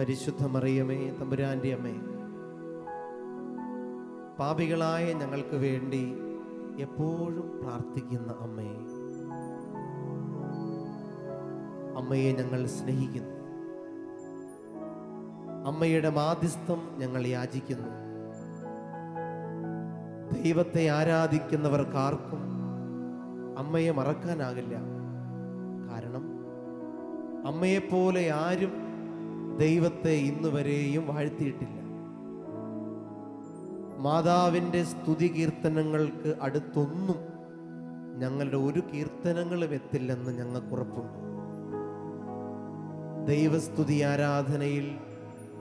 പരിശുദ്ധ മറിയമേ തമ്പുരാന്റെ അമ്മേ. പാപികളായ ഞങ്ങൾക്ക് വേണ്ടി എപ്പോഴും പ്രാർത്ഥിക്കുന്ന അമ്മേ. അമ്മയെ ഞങ്ങൾ സ്നേഹിക്കുന്നു. അമ്മയുടെ മാധ്യസ്ഥം ഞങ്ങൾ യാചിക്കുന്നു. ദൈവത്തെ ആരാധിക്കുന്നവർക്കാർക്കും അമ്മയെ മറക്കാനാകില്ല. കാരണം അമ്മയെപ്പോലെ ആരും ദൈവത്തെ ഇന്നുവരെയും വാഴ്ത്തിയിട്ടില്ല. മാതാവിന്റെ സ്തുതി കീർത്തനങ്ങൾക്ക് അടുത്തൊന്നും ഞങ്ങളുടെ ഒരു കീർത്തനങ്ങളും എത്തില്ലെന്ന് ഞങ്ങൾക്കുറപ്പുണ്ട് ദൈവസ്തുതി ആരാധനയിൽ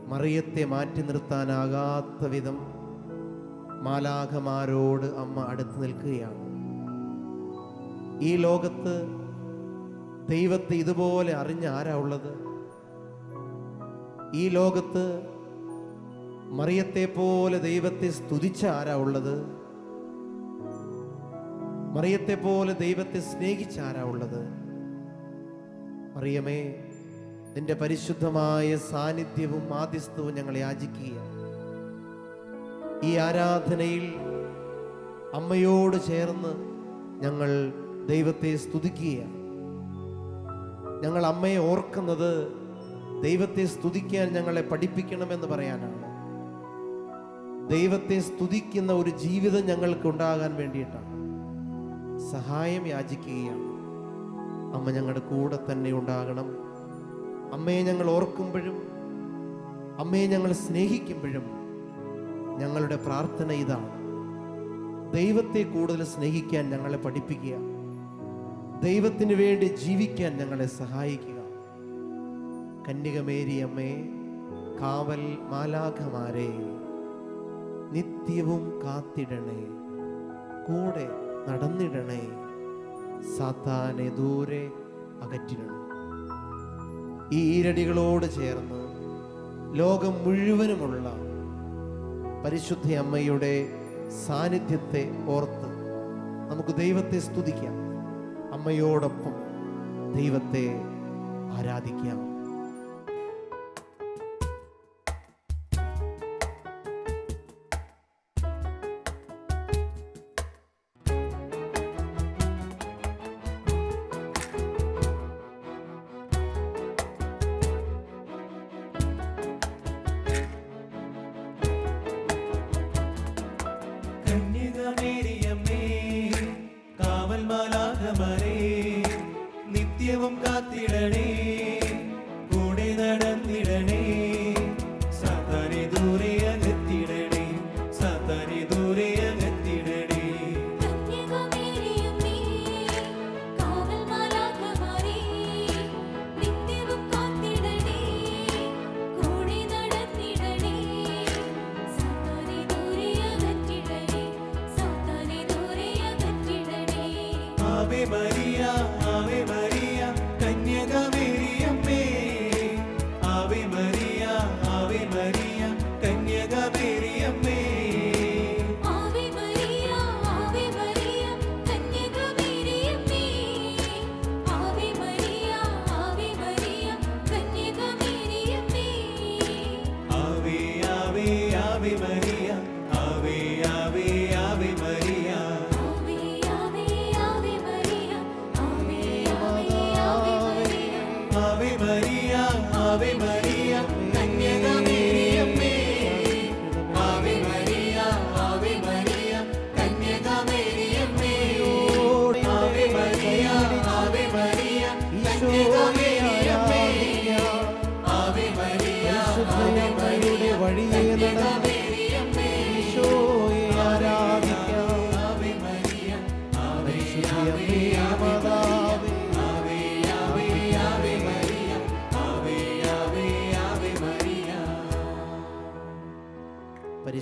മറിയത്തെ മാറ്റി നിർത്താനാകാത്ത വിധം മാലാഖമാരോട് അമ്മ അടുത്ത് നിൽക്കുകയാണ്. ഈ ലോകത്ത് ദൈവത്തെ ഇതുപോലെ അറിഞ്ഞ ആരാ ഉള്ളത്? ഈ ലോകത്ത് മറിയത്തെ പോലെ ദൈവത്തെ സ്തുതിച്ച ആരാ ഉള്ളത്? മറിയത്തെ പോലെ ദൈവത്തെ സ്നേഹിച്ച ആരാ ഉള്ളത്? മറിയമേ നിന്റെ പരിശുദ്ധമായ സാന്നിധ്യവും മാധ്യസ്ഥവും ഞങ്ങൾ യാചിക്കുക ഈ ആരാധനയിൽ അമ്മയോട് ചേർന്ന് ഞങ്ങൾ ദൈവത്തെ സ്തുതിക്കുക ഞങ്ങൾ അമ്മയെ ഓർക്കുന്നത് ദൈവത്തെ സ്തുതിക്കാൻ ഞങ്ങളെ പഠിപ്പിക്കണമെന്ന് പറയാനാണ്. ദൈവത്തെ സ്തുതിക്കുന്ന ഒരു ജീവിതം ഞങ്ങൾക്ക് ഉണ്ടാകാൻ വേണ്ടിയിട്ടാണ്. സഹായം യാചിക്കുകയാണ്. അമ്മ ഞങ്ങളുടെ കൂടെ തന്നെ ഉണ്ടാകണം. അമ്മയെ ഞങ്ങൾ ഓർക്കുമ്പോഴും അമ്മയെ ഞങ്ങൾ സ്നേഹിക്കുമ്പോഴും ഞങ്ങളുടെ പ്രാർത്ഥന ഇതാണ്. ദൈവത്തെ കൂടുതൽ സ്നേഹിക്കാൻ ഞങ്ങളെ പഠിപ്പിക്കുക. ദൈവത്തിന് വേണ്ടി ജീവിക്കാൻ ഞങ്ങളെ സഹായിക്കുക. കന്യകമേരി അമ്മേ കാവൽ മാലാഖമാരെ നിത്യവും കാത്തിടണേ കൂടെ നടന്നിടണേ സാത്താനെ ദൂരെ അകറ്റിടണം. ഈ ഈരടികളോട് ചേർന്ന് ലോകം മുഴുവനുമുള്ള പരിശുദ്ധ അമ്മയുടെ സാന്നിധ്യത്തെ ഓർത്ത് നമുക്ക് ദൈവത്തെ സ്തുതിക്കാം. അമ്മയോടൊപ്പം ദൈവത്തെ ആരാധിക്കാം.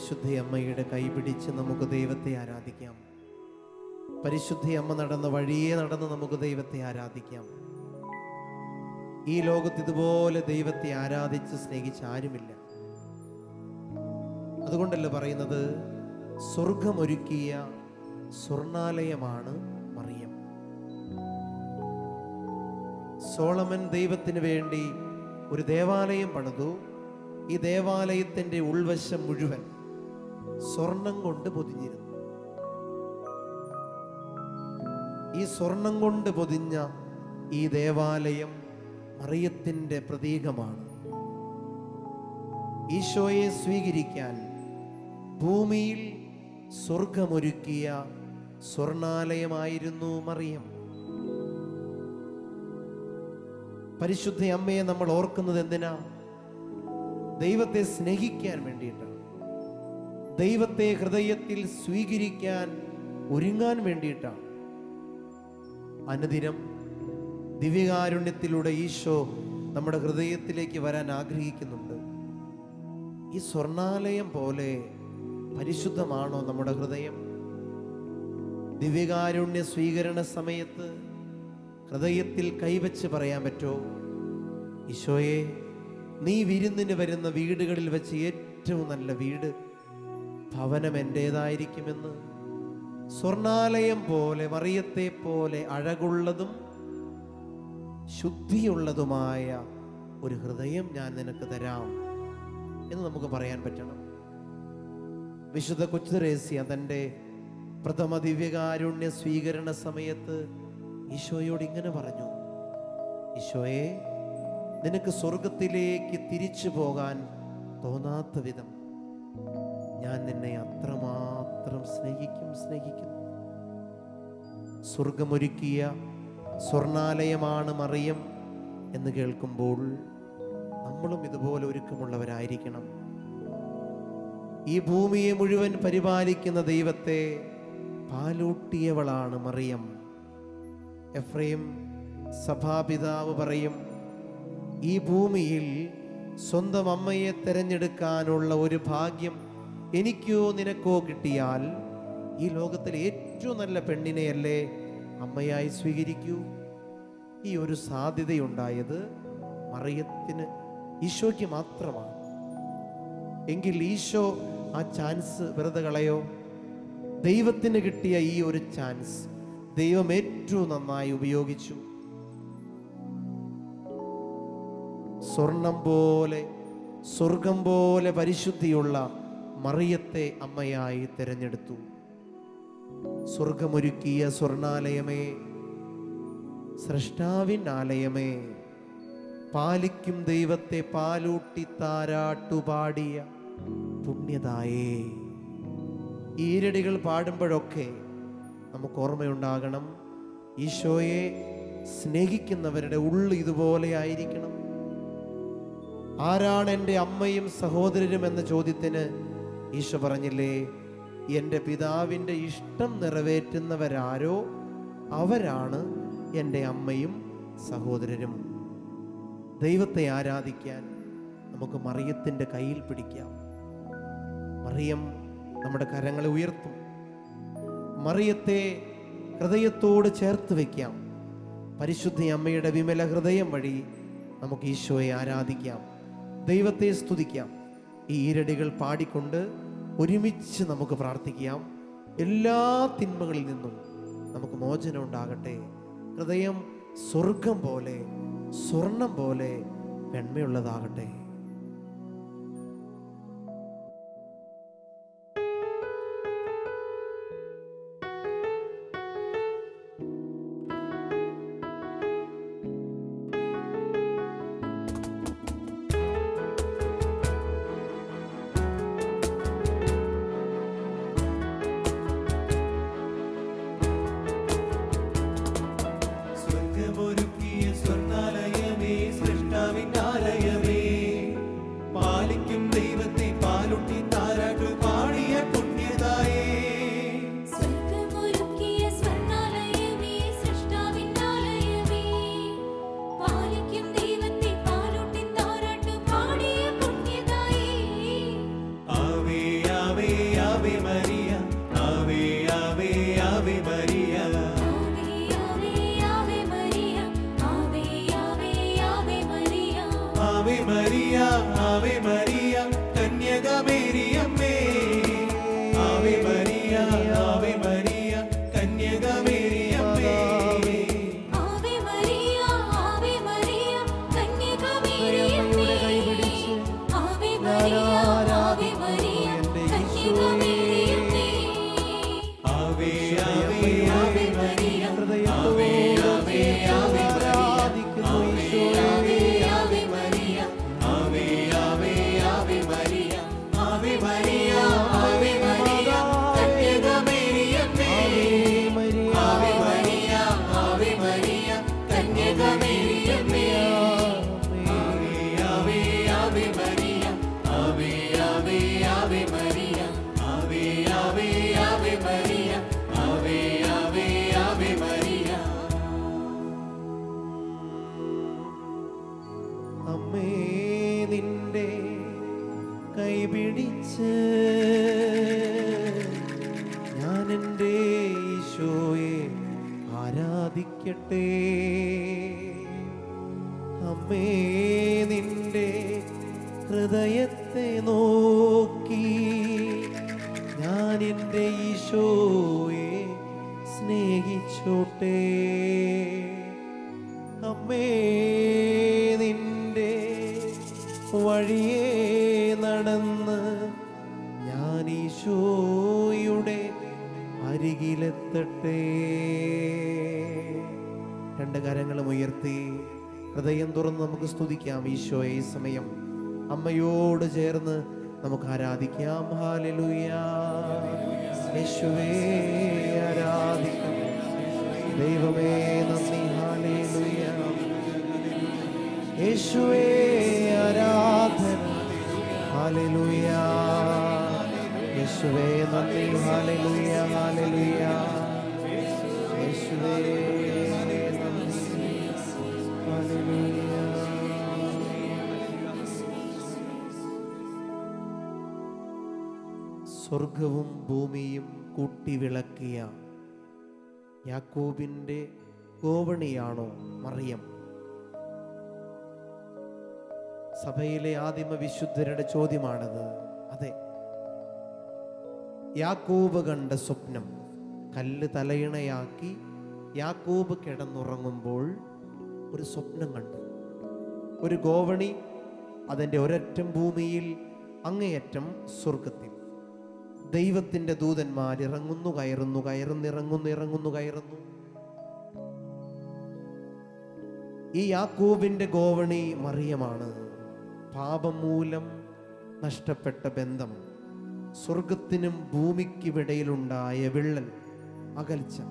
പരിശുദ്ധ അമ്മയുടെ കൈപിടിച്ച് നമുക്ക് ദൈവത്തെ ആരാധിക്കാം. പരിശുദ്ധയമ്മ നടന്ന വഴിയെ നടന്ന് നമുക്ക് ദൈവത്തെ ആരാധിക്കാം. ഈ ലോകത്ത് ഇതുപോലെ ദൈവത്തെ ആരാധിച്ച് സ്നേഹിച്ച ആരുമില്ല. അതുകൊണ്ടല്ല പറയുന്നത്? സ്വർഗമൊരുക്കിയ സ്വർണാലയമാണ് മറിയം. സോളമൻ ദൈവത്തിന് വേണ്ടി ഒരു ദേവാലയം പണിതു. ഈ ദേവാലയത്തിന്റെ ഉൾവശം മുഴുവൻ സ്വർണം കൊണ്ട് പൊതിഞ്ഞിരുന്നു. ഈ സ്വർണം കൊണ്ട് പൊതിഞ്ഞ ഈ ദേവാലയം മറിയത്തിന്റെ പ്രതീകമാണ്. ഈശോയെ സ്വീകരിക്കാൻ ഭൂമിയിൽ സ്വർഗമൊരുക്കിയ സ്വർണാലയമായിരുന്നു മറിയം. പരിശുദ്ധ അമ്മയെ നമ്മൾ ഓർക്കുന്നത് എന്തിനാ ദൈവത്തെ സ്നേഹിക്കാൻ വേണ്ടിയിട്ടാണ് ദൈവത്തെ ഹൃദയത്തിൽ സ്വീകരിക്കാൻ ഒരുങ്ങാൻ വേണ്ടിയിട്ടാണ്. അനുദിനം ദിവ്യകാരുണ്യത്തിലൂടെ ഈശോ നമ്മുടെ ഹൃദയത്തിലേക്ക് വരാൻ ആഗ്രഹിക്കുന്നുണ്ട്. ഈ സ്വർണാലയം പോലെ പരിശുദ്ധമാണോ നമ്മുടെ ഹൃദയം? ദിവ്യകാരുണ്യ സ്വീകരണ സമയത്ത് ഹൃദയത്തിൽ കൈവച്ച് പറയാൻ പറ്റുമോ? ഈശോയെ നീ വിരുന്നിന് വരുന്ന വീടുകളിൽ വെച്ച് ഏറ്റവും നല്ല വീട് ഭവനം എന്റേതായിരിക്കുമെന്ന് സ്വർണാലയം പോലെ മറിയത്തെ പോലെ അഴകുള്ളതും ശുദ്ധിയുള്ളതുമായ ഒരു ഹൃദയം ഞാൻ നിനക്ക് തരാം എന്ന് നമുക്ക് പറയാൻ പറ്റണം. വിശുദ്ധ കൊച്ചുരേസ്യ തന്റെ പ്രഥമ ദിവ്യകാരുണ്യ സ്വീകരണ സമയത്ത് ഈശോയോട് ഇങ്ങനെ പറഞ്ഞു ഈശോയെ നിനക്ക് സ്വർഗത്തിലേക്ക് തിരിച്ചു പോകാൻ തോന്നാത്ത വിധം ഞാൻ നിന്നെ അത്രമാത്രം സ്നേഹിക്കും സ്നേഹിക്കുന്നു സ്വർഗമൊരുക്കിയ സ്വർണാലയമാണ് മറിയം എന്ന് കേൾക്കുമ്പോൾ നമ്മളും ഇതുപോലെ ഒരുക്കമുള്ളവരായിരിക്കണം. ഈ ഭൂമിയെ മുഴുവൻ പരിപാലിക്കുന്ന ദൈവത്തെ പാലൂട്ടിയവളാണ് മറിയം. എഫ്രൈം സഭാപിതാവ് പറയും ഈ ഭൂമിയിൽ സ്വന്തം അമ്മയെ തിരഞ്ഞെടുക്കാനുള്ള ഒരു ഭാഗ്യം എനിക്കോ നിനക്കോ കിട്ടിയാൽ ഈ ലോകത്തിലെ ഏറ്റവും നല്ല പെണ്ണിനെയല്ലേ അമ്മയായി സ്വീകരിക്കൂ? ഈ ഒരു സാധ്യതയുണ്ടായത് മറിയത്തിന് ഈശോയ്ക്ക് മാത്രമാണ്. എങ്കിൽ ഈശോ ആ ചാൻസ് വെറുതെ കളയോ? ദൈവത്തിന് കിട്ടിയ ഈ ഒരു ചാൻസ് ദൈവം ഏറ്റവും നന്നായി ഉപയോഗിച്ചു. സ്വർണം പോലെ സ്വർഗം പോലെ പരിശുദ്ധിയുള്ള മറിയത്തെ അമ്മയായി തിരഞ്ഞെടുത്തു. സ്വർഗമൊരുക്കിയ സ്വർണാലയമേ സൃഷ്ടാവിൻ ആലയമേ പാലിക്കും ദൈവത്തെ പാലൂട്ടി താരാട്ടുപാടിയ പുണ്യതായേ. ഈരടികൾ പാടുമ്പോഴൊക്കെ നമുക്ക് ഓർമ്മയുണ്ടാകണം ഈശോയെ സ്നേഹിക്കുന്നവരുടെ ഉള്ളു ഇതുപോലെ ആയിരിക്കണം. ആരാണ് എന്റെ അമ്മയും സഹോദരരും എന്ന ചോദ്യത്തിന് ഈശോ പറഞ്ഞില്ലേ എന്റെ പിതാവിന്റെ ഇഷ്ടം നിറവേറ്റുന്നവരാരോ അവരാണ് എന്റെ അമ്മയും സഹോദരരും. ദൈവത്തെ ആരാധിക്കാൻ നമുക്ക് മറിയത്തിന്റെ കയ്യിൽ പിടിക്കാം. മറിയം നമ്മുടെ കരങ്ങളെ ഉയർത്തും. മറിയത്തെ ഹൃദയത്തോട് ചേർത്ത് വയ്ക്കാം പരിശുദ്ധ അമ്മയുടെ വിമല ഹൃദയം വഴി നമുക്ക് ഈശോയെ ആരാധിക്കാം. ദൈവത്തെ സ്തുതിക്കാം. ഈ ഈരടികൾ പാടിക്കൊണ്ട് ഒരുമിച്ച് നമുക്ക് പ്രാർത്ഥിക്കാം. എല്ലാ തിന്മകളിൽ നിന്നും നമുക്ക് മോചനം ഉണ്ടാകട്ടെ. ഹൃദയം സ്വർഗം പോലെ സ്വർണം പോലെ വെണ്മയുള്ളതാകട്ടെ. ദൈവമേ നിന്റെ കൈപിടിച്ച് ഞാൻ എന്റെ ഈശോയെ ആരാധിക്കട്ടെ. അമ്മേ നിന്റെ ഹൃദയത്തെ നോക്കി ഞാൻ എന്റെ ഈശോ ഉയർത്തി ഹൃദയം തുറന്ന് നമുക്ക് സ്തുതിക്കാം ഈശോയെ ഈ സമയം. അമ്മയോട് ചേർന്ന് നമുക്ക് ആരാധിക്കാം. യേശുവേ ആരാധിക്കാം. ദൈവമേ നന്ദി. ഹാലേലുയ യേശുവേ ആരാധന. ഹാലേലുയ യേശുവേ നന്ദി. ഹാലേലുയ ഹാലേലുയ യേശുവേ. സ്വർഗവും ഭൂമിയും കൂട്ടിവിളക്കിയ യാക്കോബിന്റെ ഗോവണിയാണോ മറിയം? സഭയിലെ ആദിമ വിശുദ്ധരുടെ ചോദ്യമാണത്. അതെ. യാക്കോബ് കണ്ട സ്വപ്നം കല്ല് തലയിണയാക്കി യാക്കോബ് കിടന്നുറങ്ങുമ്പോൾ ഒരു സ്വപ്നം കണ്ടു. ഒരു ഗോവണി അതിന്റെ ഒരറ്റം ഭൂമിയിൽ അങ്ങേയറ്റം സ്വർഗത്തിൽ ദൈവത്തിന്റെ ദൂതന്മാർ ഇറങ്ങുന്നു കയറുന്നു കയറുന്നിറങ്ങുന്നു ഇറങ്ങുന്നു കയറുന്നു. ഈ യാക്കൂബിന്റെ ഗോവണി മറിയമാണ്. പാപം മൂലം നഷ്ടപ്പെട്ട ബന്ധം. സ്വർഗത്തിനും ഭൂമിക്കുമിടയിലുണ്ടായ വിള്ളൽ അകൽച്ച.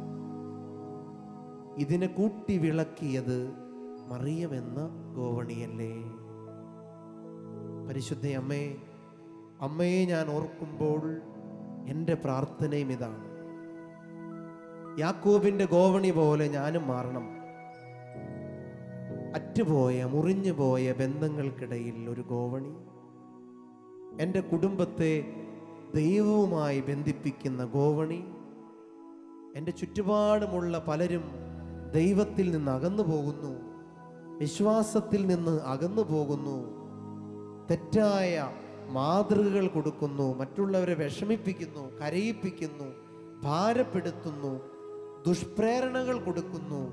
ഇതിനെ കൂട്ടി വിളക്കിയത് മറിയമെന്ന ഗോവണിയല്ലേ? പരിശുദ്ധ അമ്മേ അമ്മയെ ഞാൻ ഓർക്കുമ്പോൾ എന്റെ പ്രാർത്ഥനയും ഇതാണ്. യാക്കൂബിന്റെ ഗോവണി പോലെ ഞാനും മാറണം. അറ്റുപോയ മുറിഞ്ഞു പോയ ബന്ധങ്ങൾക്കിടയിൽ ഒരു ഗോവണി. എന്റെ കുടുംബത്തെ ദൈവവുമായി ബന്ധിപ്പിക്കുന്ന ഗോവണി. എന്റെ ചുറ്റുപാടുമുള്ള പലരും ദൈവത്തിൽ നിന്ന് അകന്നു പോകുന്നു വിശ്വാസത്തിൽ നിന്ന് അകന്നു പോകുന്നു. തെറ്റായ മാതൃകകൾ കൊടുക്കുന്നു. മറ്റുള്ളവരെ വിഷമിപ്പിക്കുന്നു കരയിപ്പിക്കുന്നു ഭാരപ്പെടുത്തുന്നു ദുഷ്പ്രേരണകൾ കൊടുക്കുന്നു.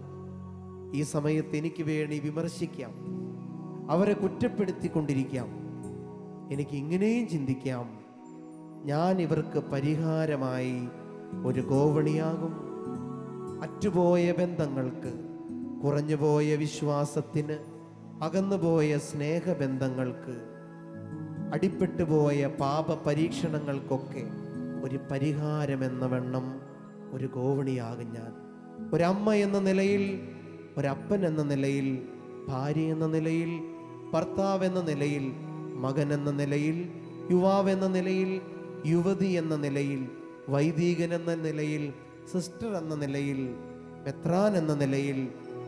ഈ സമയത്ത് എനിക്ക് വേണ്ടി വിമർശിക്കാം. അവരെ കുറ്റപ്പെടുത്തിക്കൊണ്ടിരിക്കാം. എനിക്ക് ഇങ്ങനെയും ചിന്തിക്കാം. ഞാൻ ഇവർക്ക് പരിഹാരമായി ഒരു ഗോവണിയാകും അറ്റുപോയ ബന്ധങ്ങൾക്ക് കുറഞ്ഞുപോയ വിശ്വാസത്തിന് അകന്നുപോയ സ്നേഹബന്ധങ്ങൾക്ക് അടിപ്പെട്ടുപോയ പാപ പരീക്ഷണങ്ങൾക്കൊക്കെ ഒരു പരിഹാരമെന്ന വണ്ണം ഒരു ഗോവണിയാകും ഞാൻ. ഒരമ്മ എന്ന നിലയിൽ ഒരപ്പൻ എന്ന നിലയിൽ ഭാര്യ എന്ന നിലയിൽ ഭർത്താവ് എന്ന നിലയിൽ മകൻ എന്ന നിലയിൽ യുവാവ് എന്ന നിലയിൽ യുവതി എന്ന നിലയിൽ വൈദികൻ എന്ന നിലയിൽ സിസ്റ്റർ എന്ന നിലയിൽ മെത്രാൻ എന്ന നിലയിൽ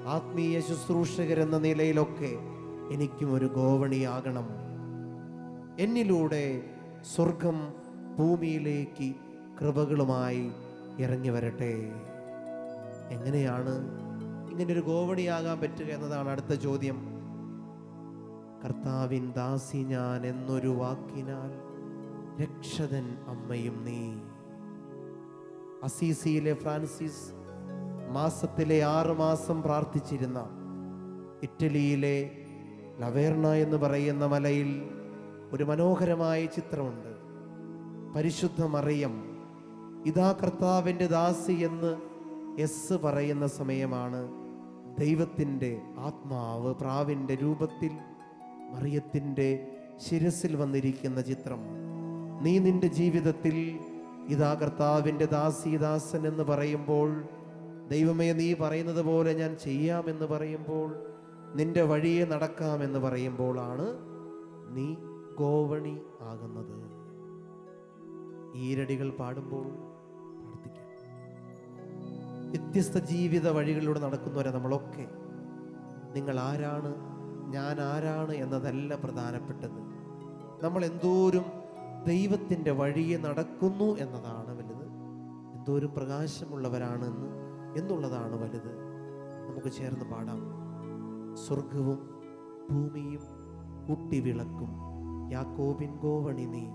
ആത്മീയ ശുശ്രൂഷകർ എന്ന നിലയിലൊക്കെ എനിക്കും ഒരു ഗോവണിയാകണം. എന്നിലൂടെ സ്വർഗം ഭൂമിയിലേക്ക് കൃപകളുമായി ഇറങ്ങി വരട്ടെ. എങ്ങനെയാണ് ഒരു ഗോവണിയാകാൻ പറ്റുക എന്നതാണ് അടുത്ത ചോദ്യം. കർത്താവിൻ ദാസി ഞാൻ എന്നൊരു വാക്കിനാൽ രക്ഷതൻ അമ്മയും നീ. അസീസിയിലെ ഫ്രാൻസിസ് മാസത്തിലെ ആറ് മാസം പ്രാർത്ഥിച്ചിരുന്ന ഇറ്റലിയിലെ ലവേർണ എന്ന് പറയുന്ന മലയിൽ ഒരു മനോഹരമായ ചിത്രമുണ്ട്. പരിശുദ്ധ മറിയം. ഇതാ കർത്താവിന്റെ ദാസി എന്ന് എസ് പറയുന്ന സമയമാണ് ദൈവത്തിന്റെ ആത്മാവ് പ്രാവിന്റെ രൂപത്തിൽ മറിയത്തിന്റെ ശിരസിൽ വന്നിരിക്കുന്ന ചിത്രം. നീ നിന്റെ ജീവിതത്തിൽ ഇതാ കർത്താവിന്റെ ദാസീദാസൻ എന്ന് പറയുമ്പോൾ ദൈവമേ നീ പറയുന്നത് പോലെ ഞാൻ ചെയ്യാമെന്ന് പറയുമ്പോൾ നിന്റെ വഴിയെ നടക്കാമെന്ന് പറയുമ്പോഴാണ് നീ ഗോവണി ആകുന്നത്. ഈരടികൾ പാടുമ്പോൾ വ്യത്യസ്ത ജീവിത വഴികളിലൂടെ നടക്കുന്നവരെ നമ്മളൊക്കെ നിങ്ങൾ ആരാണ് ഞാൻ ആരാണ് എന്നതല്ല പ്രധാനപ്പെട്ടത്. നമ്മൾ എന്തോരും ദൈവത്തിന്റെ വഴിയെ നടക്കുന്നു എന്നതാണ് വലുത്. എന്തോരും പ്രകാശമുള്ളവരാണെന്ന് എന്നുള്ളതാണ് വലുത്. നമുക്ക് ചേർന്ന് പാടാം. സ്വർഗവും ഭൂമിയും കുട്ടിവിളക്കും യാക്കോബിൻ ഗോവണി നീ.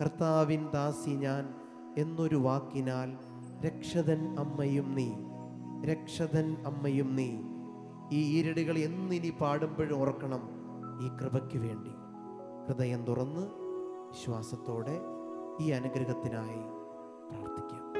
കർത്താവിൻ ദാസി ഞാൻ എന്നൊരു വാക്കിനാൽ രക്ഷതൻ അമ്മയും നീ. രക്ഷതൻ അമ്മയും നീ. ഈ ഈരടികൾ എന്നിനി പാടുമ്പോഴും ഓർക്കണം ഈ കൃപയ്ക്ക് വേണ്ടി. ഹൃദയം തുറന്ന് വിശ്വാസത്തോടെ ഈ അനുഗ്രഹത്തിനായി പ്രാർത്ഥിക്കാം.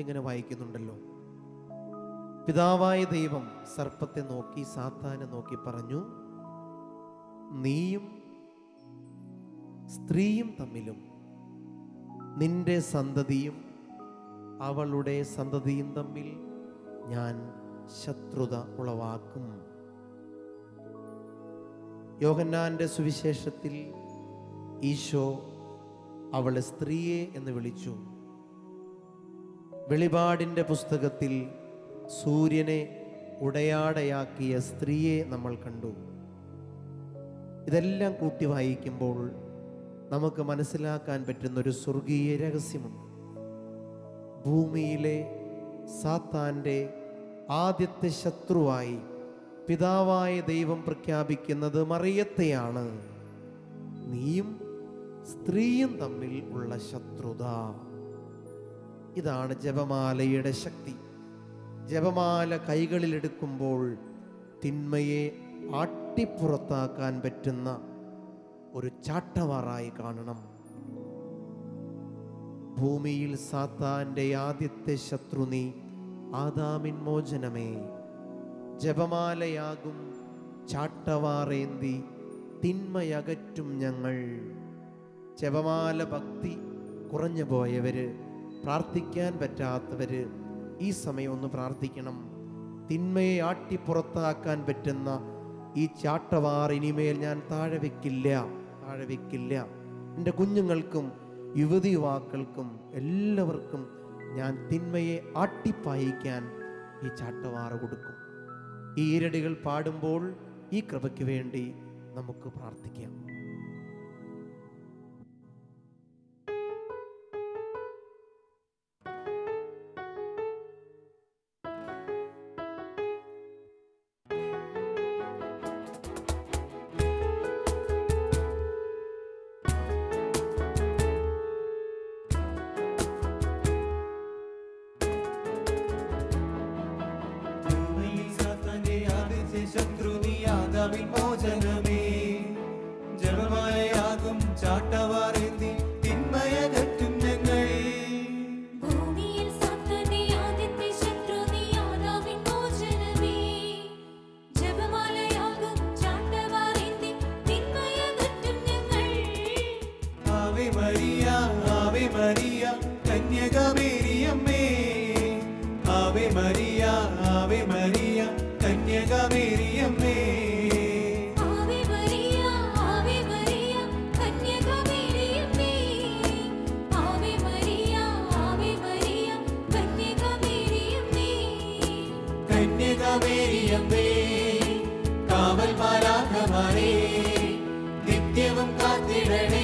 നമ്മളിങ്ങനെ വായിക്കുന്നുണ്ടല്ലോ. പിതാവായ ദൈവം സർപ്പത്തെ നോക്കി സാത്താനെ നോക്കി പറഞ്ഞു നീയും സ്ത്രീയും തമ്മിലും നിന്റെ സന്തതിയും അവളുടെ സന്തതിയും തമ്മിൽ ഞാൻ ശത്രുത ഉളവാക്കും. യോഹന്നാന്റെ സുവിശേഷത്തിൽ ഈശോ അവളെ സ്ത്രീയെ എന്ന് വിളിച്ചു. വെളിപാടിന്റെ പുസ്തകത്തിൽ സൂര്യനെ ഉടയാടയാക്കിയ സ്ത്രീയെ നമ്മൾ കണ്ടു. ഇതെല്ലാം കൂട്ടി വായിക്കുമ്പോൾ നമുക്ക് മനസ്സിലാക്കാൻ പറ്റുന്ന ഒരു സ്വർഗീയ രഹസ്യമുണ്ട്. ഭൂമിയിലെ സാത്താന്റെ ആദ്യത്തെ ശത്രുവായി പിതാവായ ദൈവം പ്രഖ്യാപിക്കുന്നത് മറിയത്തെയാണ്. നീയും സ്ത്രീയും തമ്മിൽ ഉള്ള ശത്രുത. ഇതാണ് ജപമാലയുടെ ശക്തി. ജപമാല കൈകളിലെടുക്കുമ്പോൾ തിന്മയെ ആട്ടിപ്പുറത്താക്കാൻ പറ്റുന്ന ഒരു ചാട്ടവാറായി കാണണം. ഭൂമിയിൽ സാത്താന്റെ ആദ്യത്തെ ശത്രു നീ ആദാമിൻ മോചനമേ. ജപമാലയാകും ചാട്ടവാറേന്തി തിന്മയകറ്റും ഞങ്ങൾ. ജപമാല ഭക്തി കുറഞ്ഞു പോയവര് പ്രാർത്ഥിക്കാൻ പറ്റാത്തവർ ഈ സമയം ഒന്ന് പ്രാർത്ഥിക്കണം. തിന്മയെ ആട്ടിപ്പുറത്താക്കാൻ പറ്റുന്ന ഈ ചാട്ടവാർ ഇനിമേൽ ഞാൻ താഴെ വെക്കില്ല താഴെ വെക്കില്ല. എന്റെ കുഞ്ഞുങ്ങൾക്കും യുവതി യുവാക്കൾക്കും എല്ലാവർക്കും ഞാൻ തിന്മയെ ആട്ടിപ്പായിക്കാൻ ഈ ചാട്ടവാറ് കൊടുക്കും. ഈ ഈരടികൾ പാടുമ്പോൾ ഈ കൃപയ്ക്ക് വേണ്ടി നമുക്ക് പ്രാർത്ഥിക്കാം. ആദാമിൻ മോചനമേ ജപമാലയാകും ചാട്ടവാറേന്തി കാവേരിയമ്മേ കാവൽ മാലാഖമാരേ നിത്യവും കാത്തിടണേ.